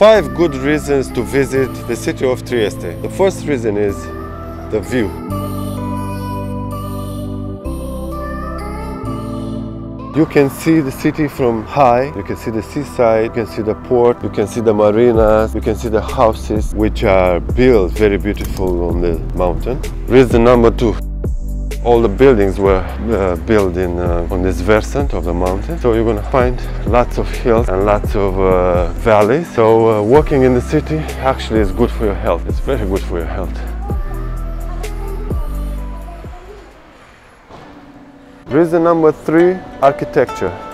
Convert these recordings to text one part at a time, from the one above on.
Five good reasons to visit the city of Trieste. The first reason is the view. You can see the city from high, you can see the seaside, you can see the port, you can see the marinas, you can see the houses which are built very beautiful on the mountain. Reason number two, all the buildings were uh, built in, uh, on this versant of the mountain. So you're gonna find lots of hills and lots of uh, valleys. So uh, walking in the city actually is good for your health. It's very good for your health. Reason number three, architecture.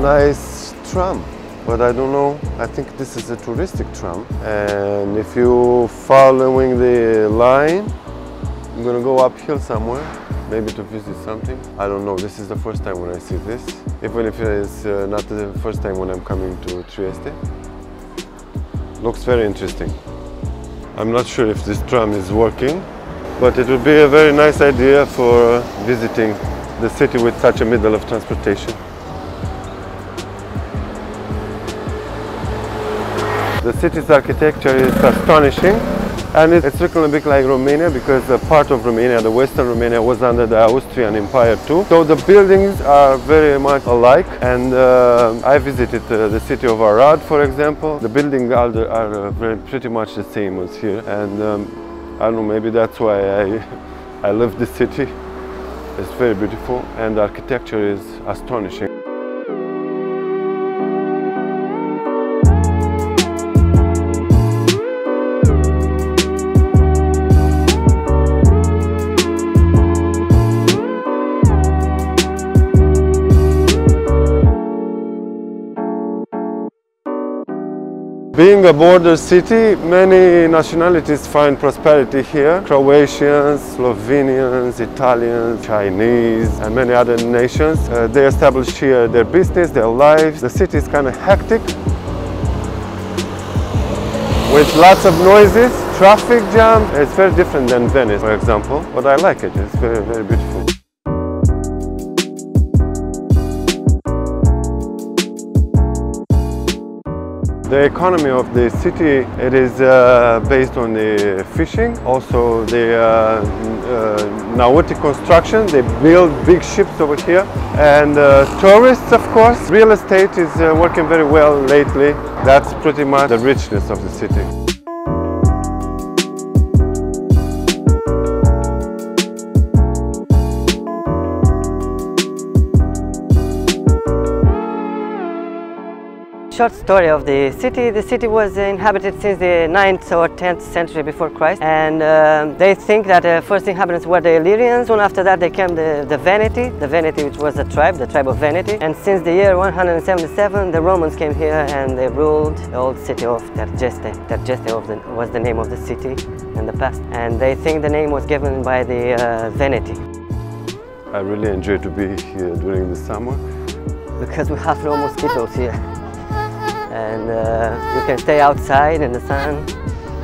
Nice tram. But I don't know, I think this is a touristic tram. And if you following the line, I'm gonna go uphill somewhere, maybe to visit something. I don't know, this is the first time when I see this. Even if it's uh, not the first time when I'm coming to Trieste. Looks very interesting. I'm not sure if this tram is working, but it would be a very nice idea for uh, visiting the city with such a middle of transportation. The city's architecture is astonishing and it's looking a bit like Romania because a part of Romania, the western Romania, was under the Austrian Empire too. So the buildings are very much alike and uh, I visited uh, the city of Arad for example. The buildings are, are uh, very, pretty much the same as here and um, I don't know, maybe that's why I, I love the city. It's very beautiful and the architecture is astonishing. Being a border city, many nationalities find prosperity here. Croatians, Slovenians, Italians, Chinese, and many other nations. Uh, they establish here their business, their lives. The city is kind of hectic with lots of noises, traffic jam. It's very different than Venice, for example, but I like it. It's very, very beautiful. The economy of the city it is uh, based on the fishing, also the uh, uh, nautic construction. They build big ships over here, and uh, tourists, of course. Real estate is uh, working very well lately. That's pretty much the richness of the city. Short story of the city. The city was inhabited since the 9th or 10th century before Christ and uh, they think that the first inhabitants were the Illyrians. Soon after that they came the, the Veneti, the Veneti which was a tribe, the tribe of Veneti and since the year 177 the Romans came here and they ruled the old city of Tergeste. Tergeste was the name of the city in the past and they think the name was given by the uh, Veneti. I really enjoy to be here during the summer. Because we have no mosquitoes here and uh, you can stay outside in the sun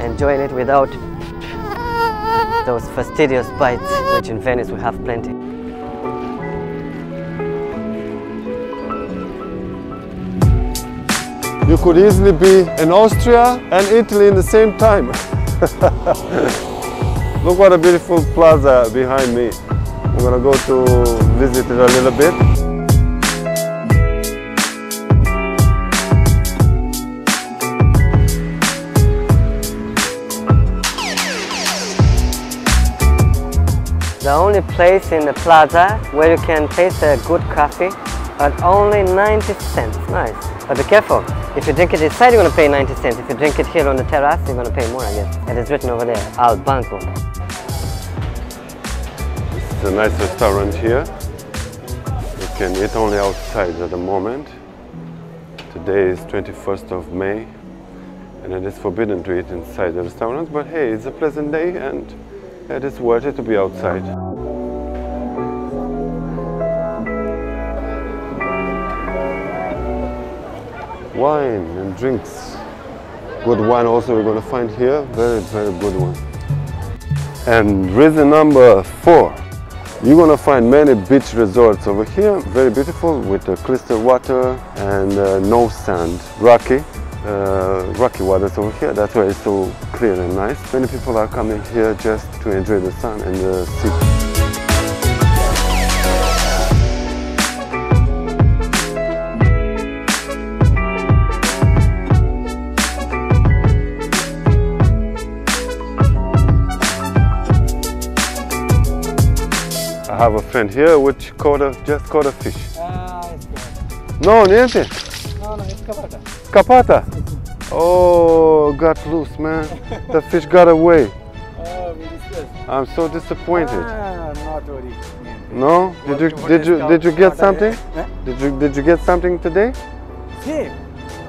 enjoying it without those fastidious bites which in Venice we have plenty. You could easily be in Austria and Italy in the same time. Look what a beautiful plaza behind me. I'm gonna go to visit it a little bit. The only place in the plaza where you can taste a good coffee at only 90 cents. Nice. But be careful. If you drink it inside, you're going to pay 90 cents. If you drink it here on the terrace, you're going to pay more, I guess. It is written over there, Al Banco. This is a nice restaurant here. You can eat only outside at the moment. Today is 21st of May and it is forbidden to eat inside the restaurants, but hey, it's a pleasant day and it is worth it to be outside. Wine and drinks. Good wine also we're going to find here, very, very good one. And reason number four, you're gonna find many beach resorts over here, very beautiful with uh, crystal water and uh, no sand, rocky, uh, rocky waters over here. That's why it's so clear and nice. Many people are coming here just to enjoy the sun and the sea. I have a friend here which caught a, just caught a fish. Ah, it's good. No, niente. No, no, it's kapata. Capata. Oh, got loose, man. the fish got away. Oh. I'm so disappointed. Ah, not very. No? Did you did you did you get something? Did you did you get something today? Same.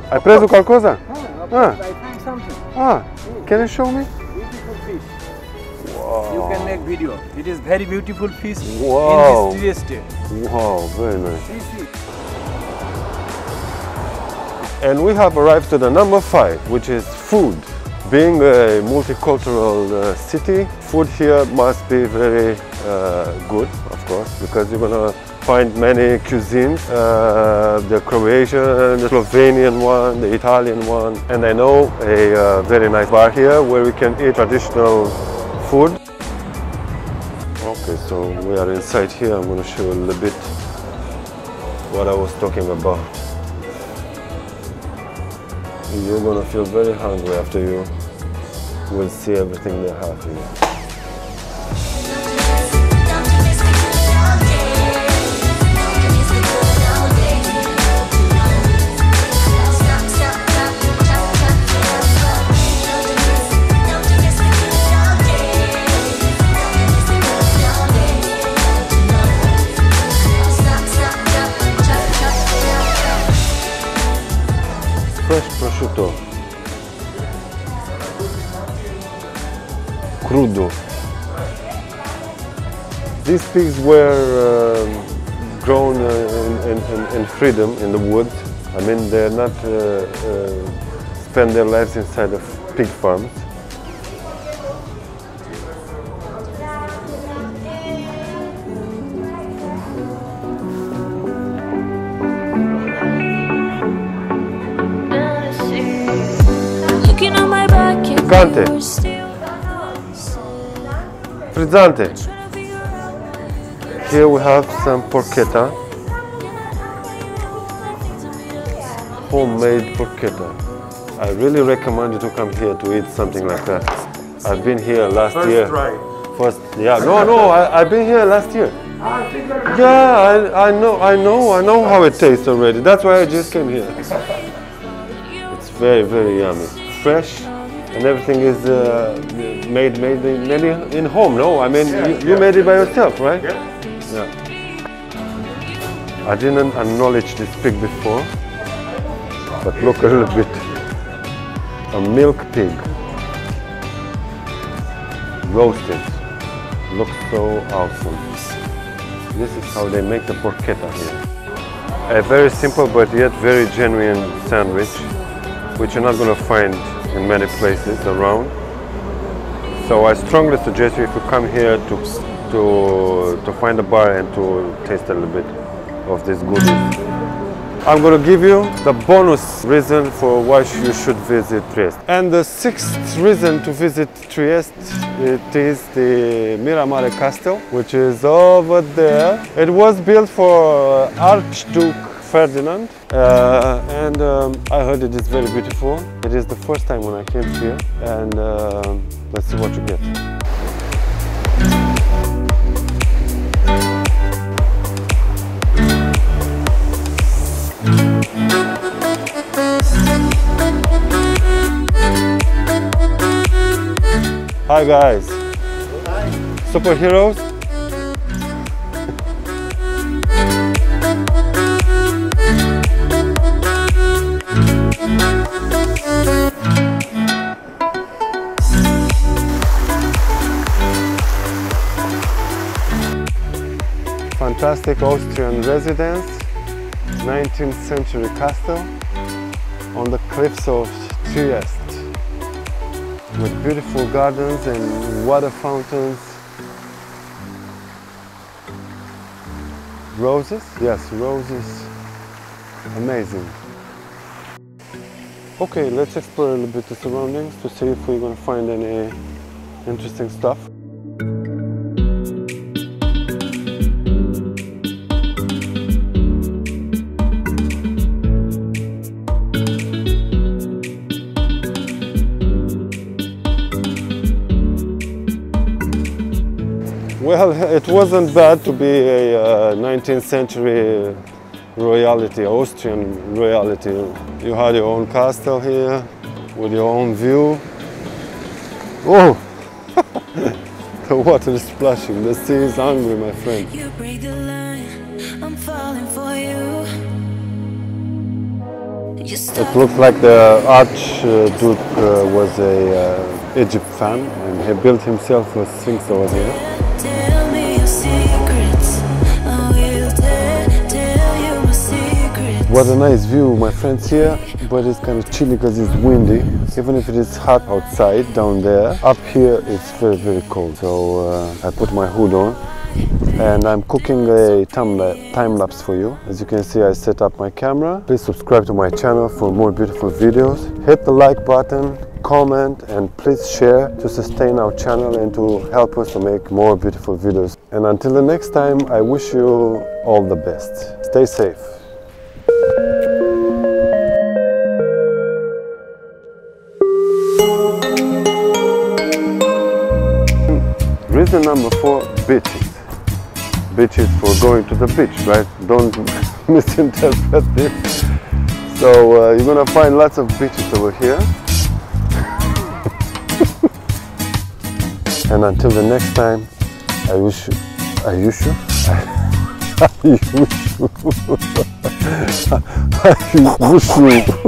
Hai preso qualcosa? Ah, Ah. I found something. Ah, can you show me? Beautiful fish. Wow. You can make video. It is very beautiful fish Wow. in this state. Wow, very nice. See, see. And we have arrived to the number five, which is food. Being a multicultural uh, city, food here must be very uh, good, of course, because you're gonna find many cuisines. Uh, the Croatian, the Slovenian one, the Italian one, and I know a uh, very nice bar here where we can eat traditional food. Okay, so we are inside here. I'm gonna show you a little bit what I was talking about. You're gonna feel very hungry after you will see everything they have here. Fresh prosciutto. Crudo. These pigs were um, grown uh, in, in, in freedom in the woods. I mean, they're not uh, uh, spend their lives inside of pig farms. Back, if Cante. you were still Frizzante. Here we have some porchetta, homemade porchetta. I really recommend you to come here to eat something like that. I've been here last year. First, yeah, no, no, I, I've been here last year. Yeah, I, I know, I know, I know how it tastes already. That's why I just came here. It's very, very yummy, fresh, and everything is uh, made, made, in, made in home. No, I mean, you, you made it by yourself, right? Yeah. Yeah. I didn't acknowledge this pig before, but look a little bit. A milk pig, roasted. Looks so awesome. This is how they make the porchetta here. A very simple but yet very genuine sandwich, which you're not going to find in many places around. So I strongly suggest you if you come here to to to find a bar and to taste a little bit of this goodies. I'm going to give you the bonus reason for why you should visit Trieste. And the sixth reason to visit Trieste it is the Miramare Castle, which is over there. It was built for Archduke Ferdinand, uh, and um, I heard it is very beautiful. It is the first time when I came here, and um let's see what you get. Hi guys. Superheroes? Austrian residence, 19th century castle on the cliffs of Trieste with beautiful gardens and water fountains. Roses? Yes, roses. Amazing. Okay, let's explore a little bit the surroundings to see if we're gonna find any interesting stuff. Well, it wasn't bad to be a uh, 19th century royalty, Austrian royalty. You had your own castle here with your own view. Oh, the water is splashing. The sea is hungry, my friend. You break the line, I'm falling for you. It looked like the Archduke uh, was a uh, Egypt fan and he built himself a sphinx over here. What a nice view, my friends here, but it's kind of chilly because it's windy. Even if it is hot outside down there, up here it's very, very cold. So uh, I put my hood on and I'm cooking a time, la- time lapse for you. As you can see, I set up my camera. Please subscribe to my channel for more beautiful videos. Hit the like button, comment, and please share to sustain our channel and to help us to make more beautiful videos. And until the next time, I wish you all the best. Stay safe. Reason number four, beaches. Beaches for going to the beach, right? Don't misinterpret this. So uh, you're gonna find lots of beaches over here. and until the next time, I wish you, I wish you, I wish you, I wish you